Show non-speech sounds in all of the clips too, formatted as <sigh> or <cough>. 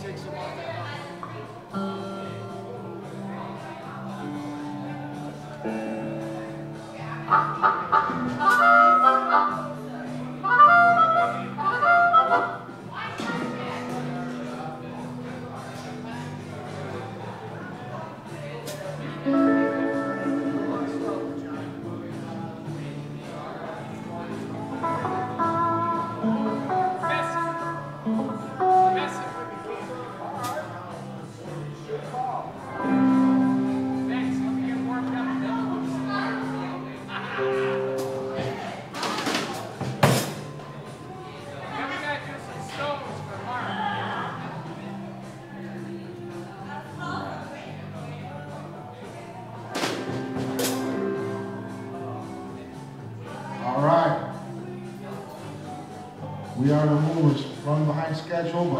Ha ha ha! que é Diogo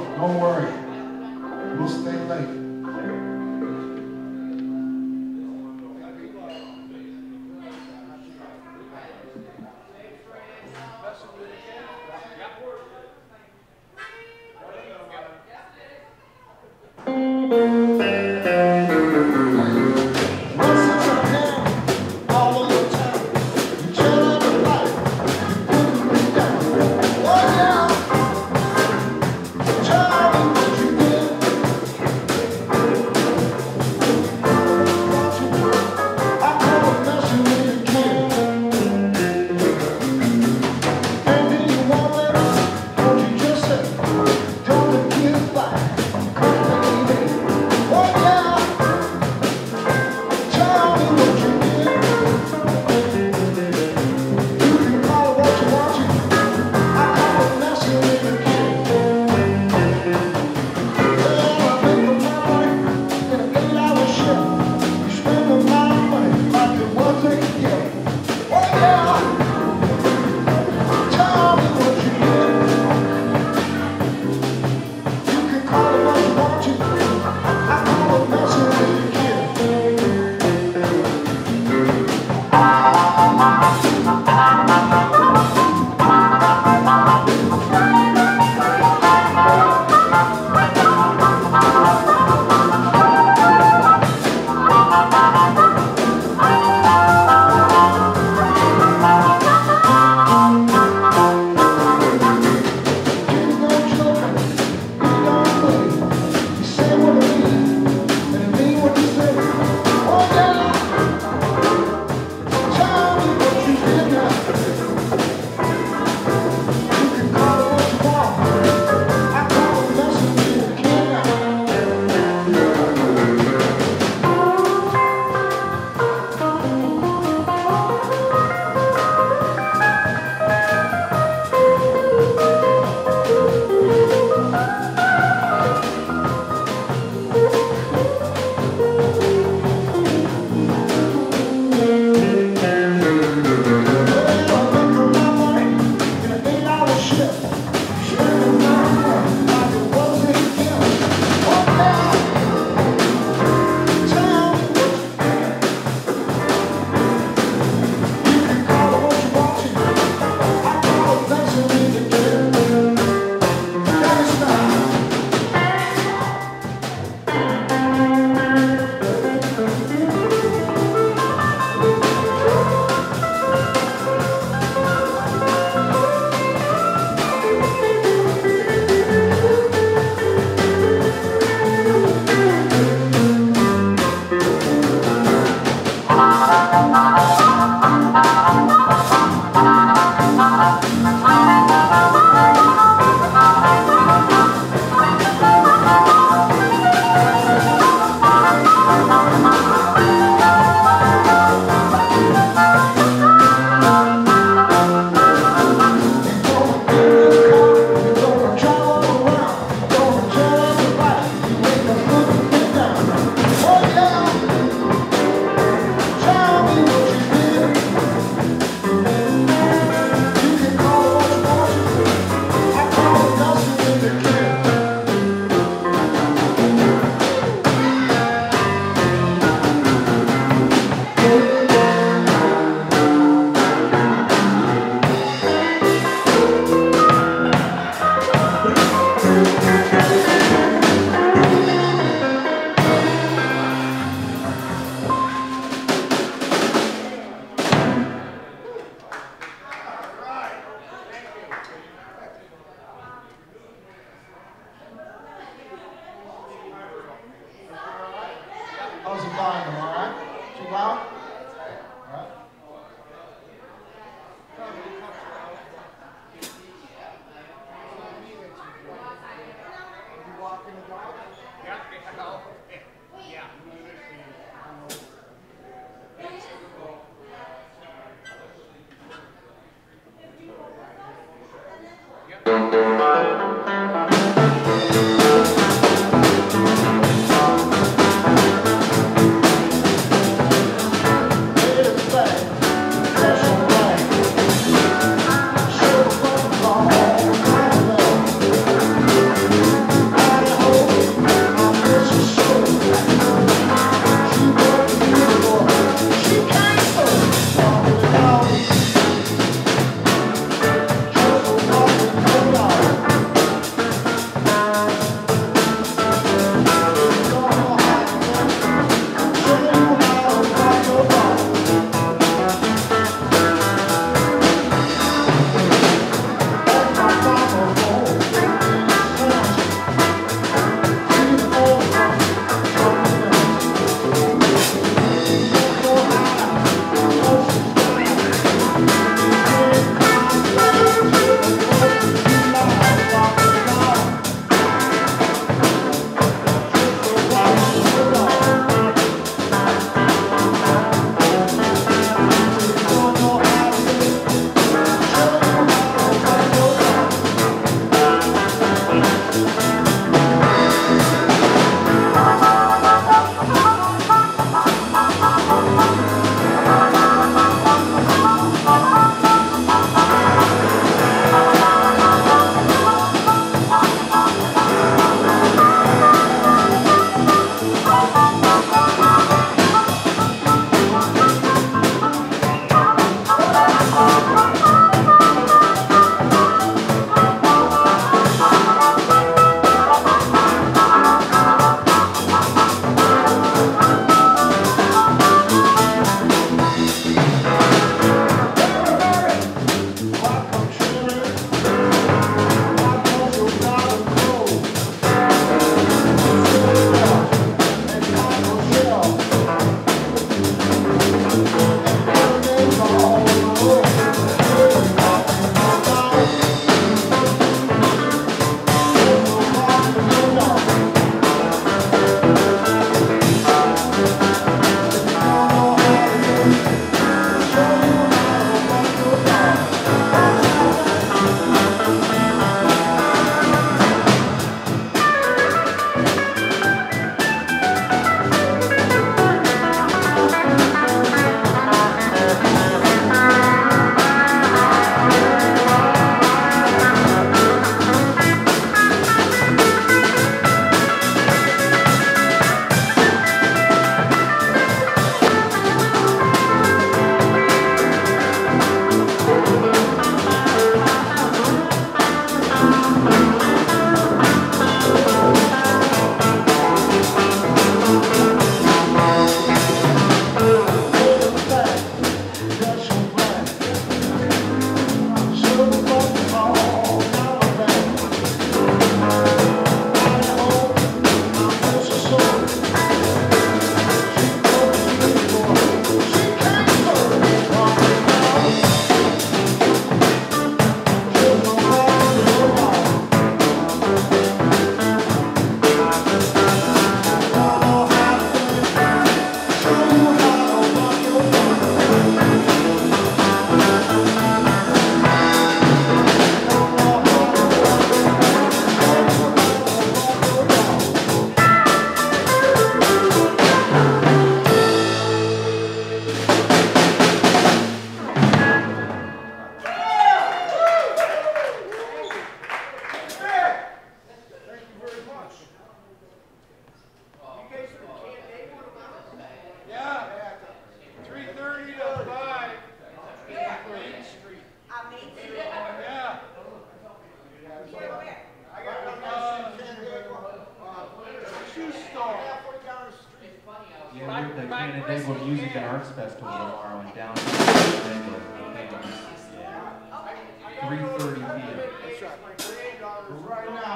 got $3 right now.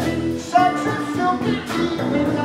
Such a silky feeling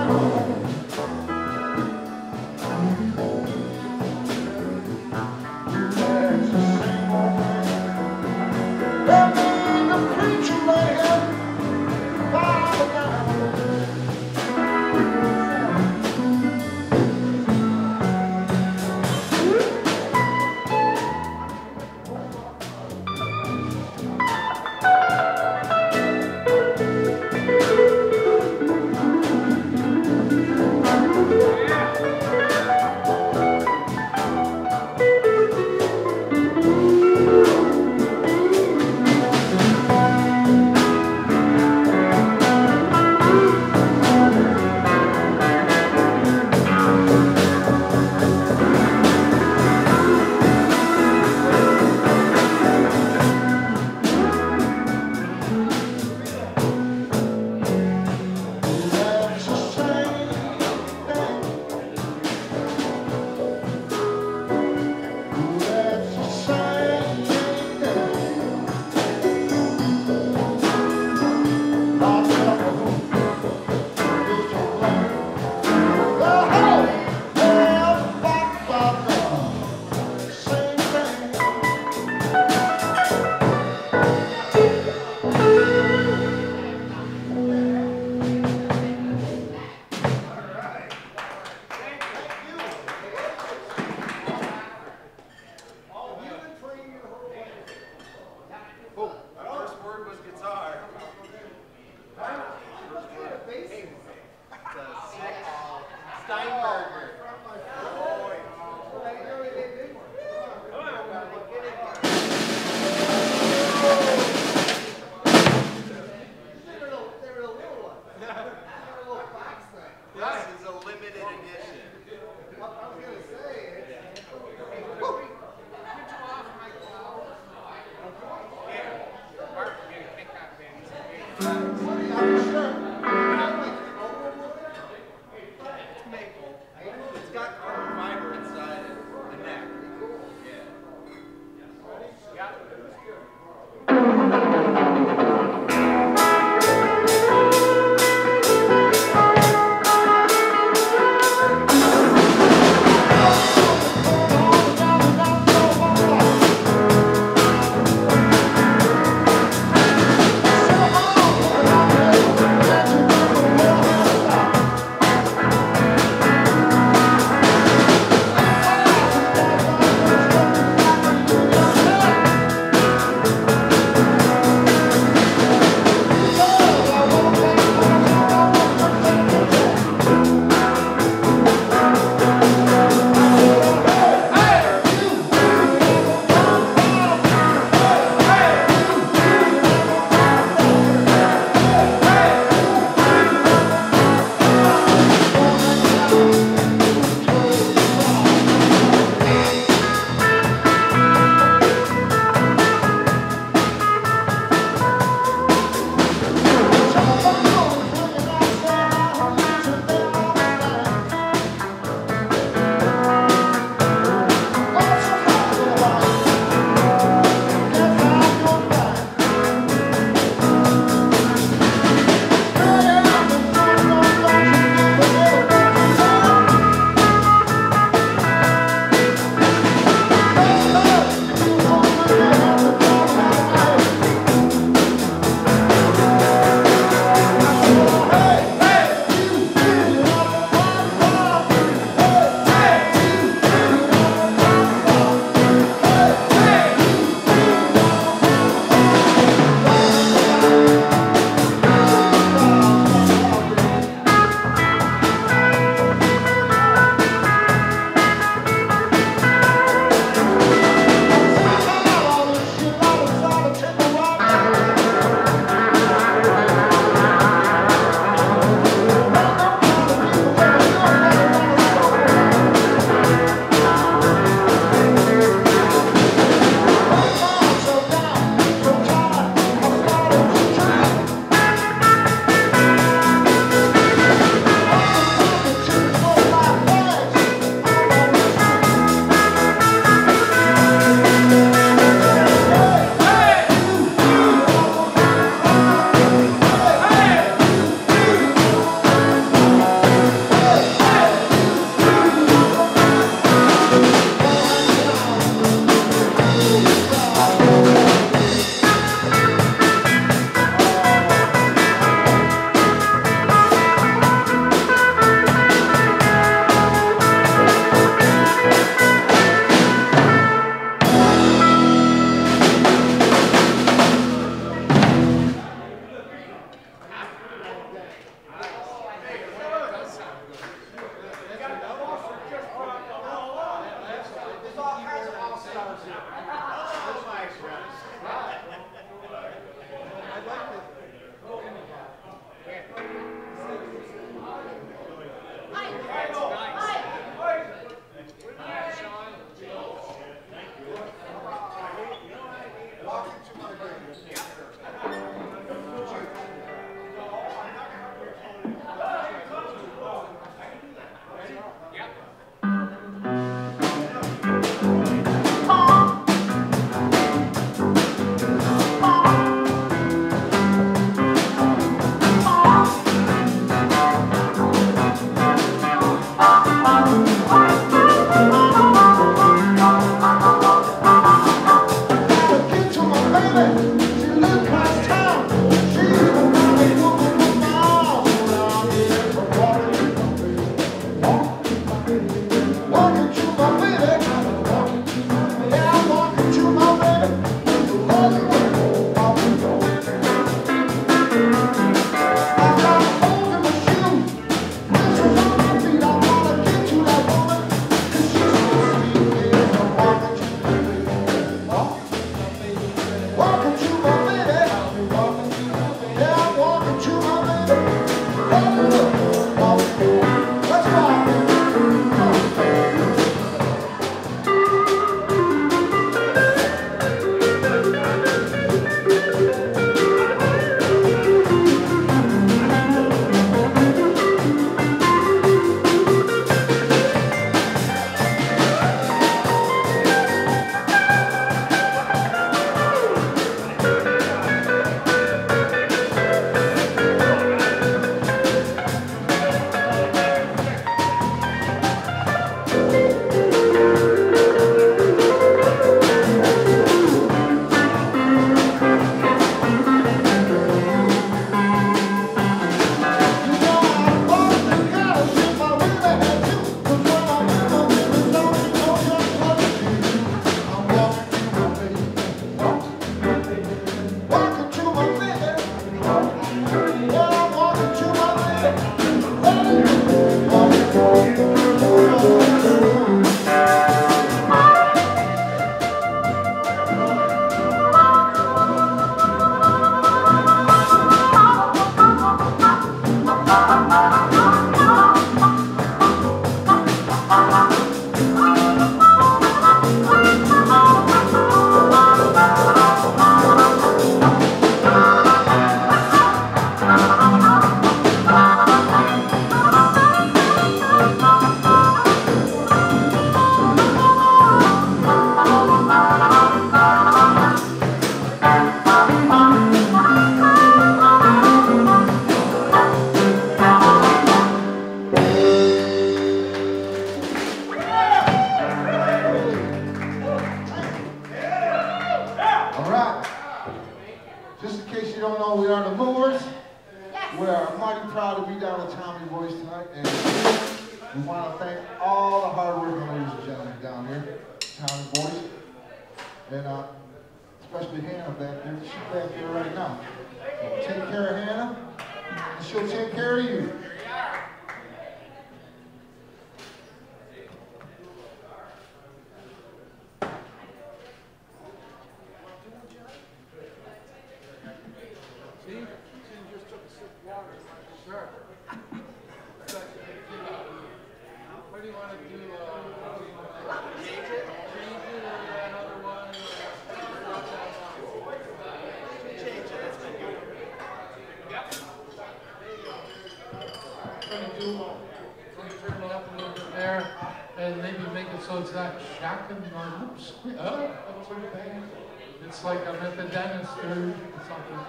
like I'm at the dentist or something.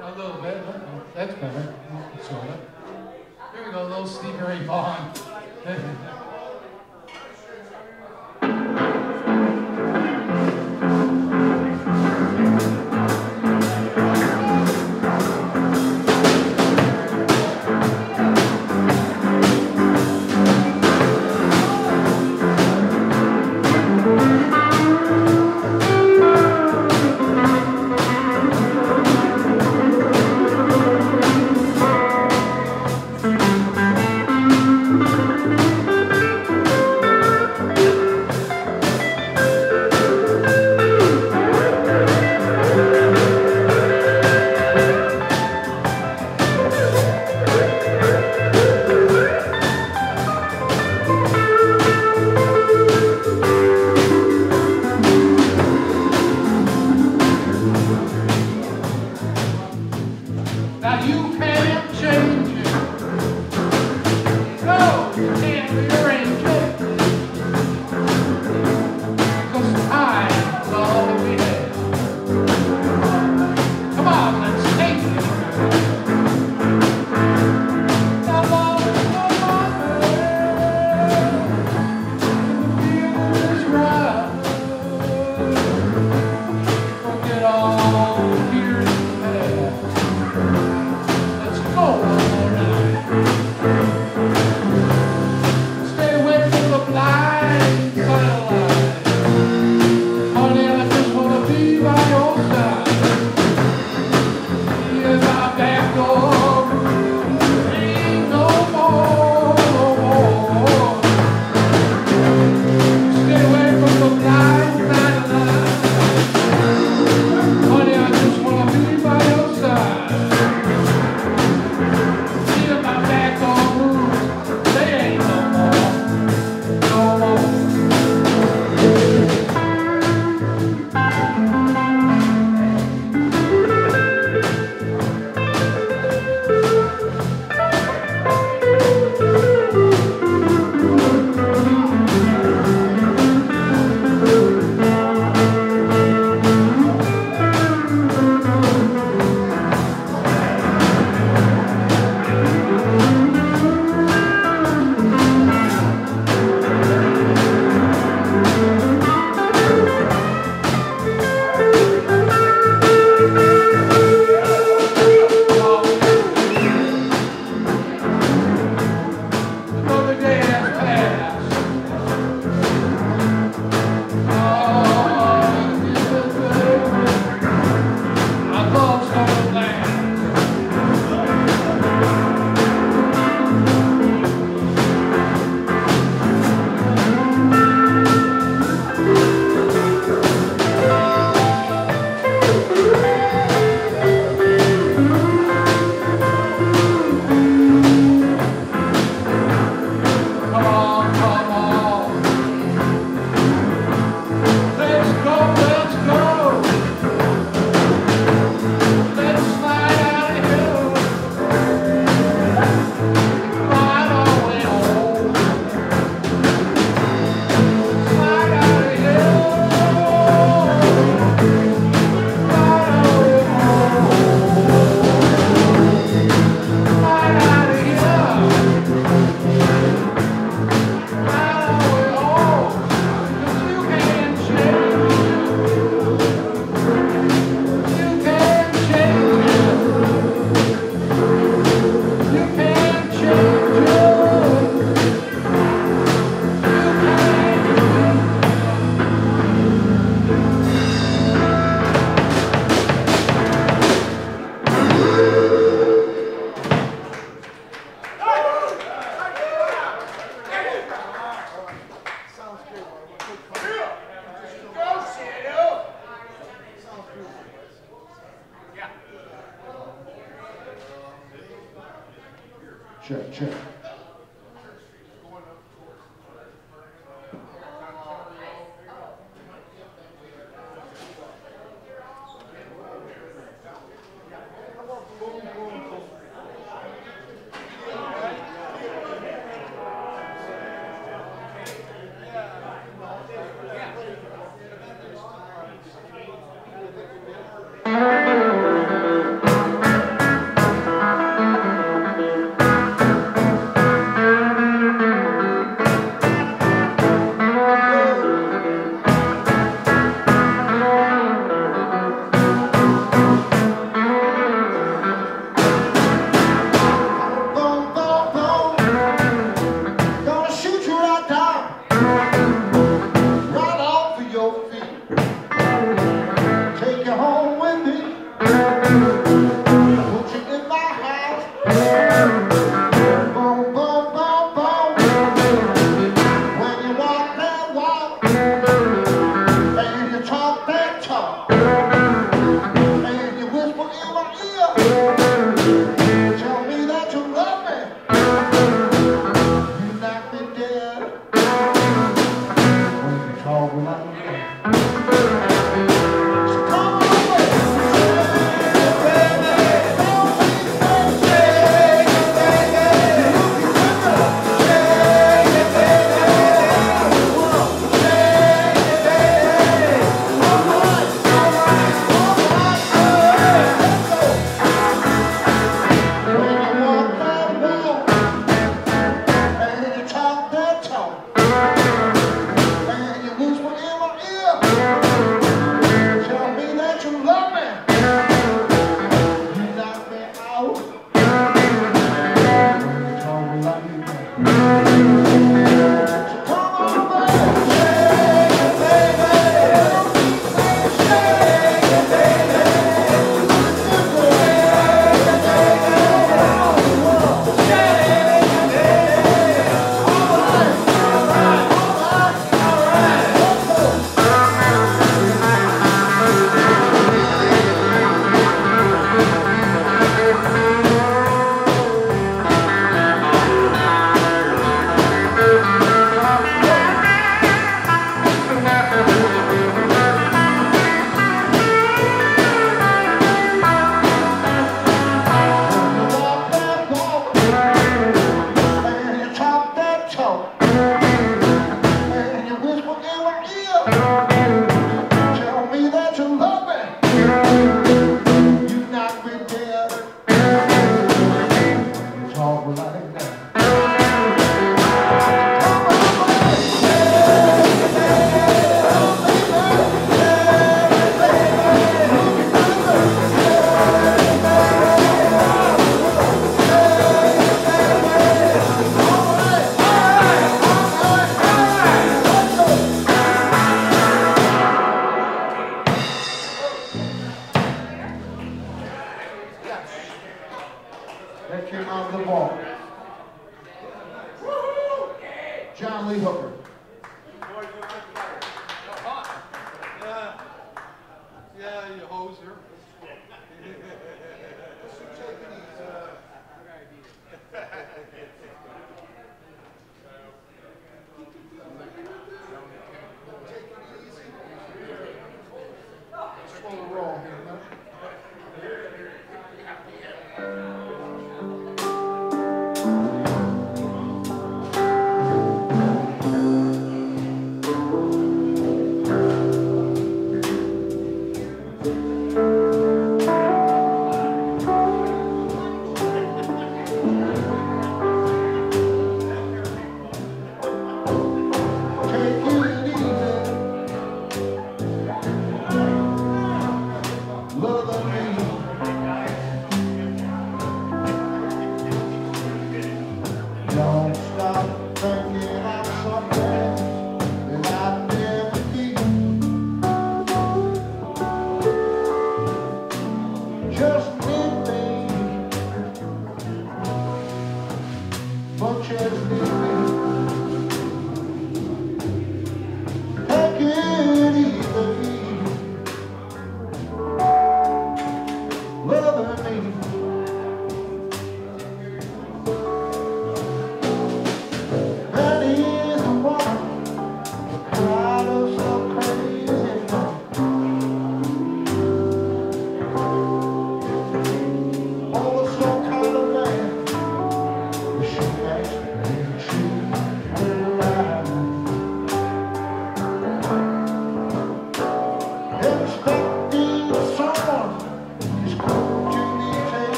A little bit. That's better. Sort of. Here we go, a little Stevie Ray <laughs>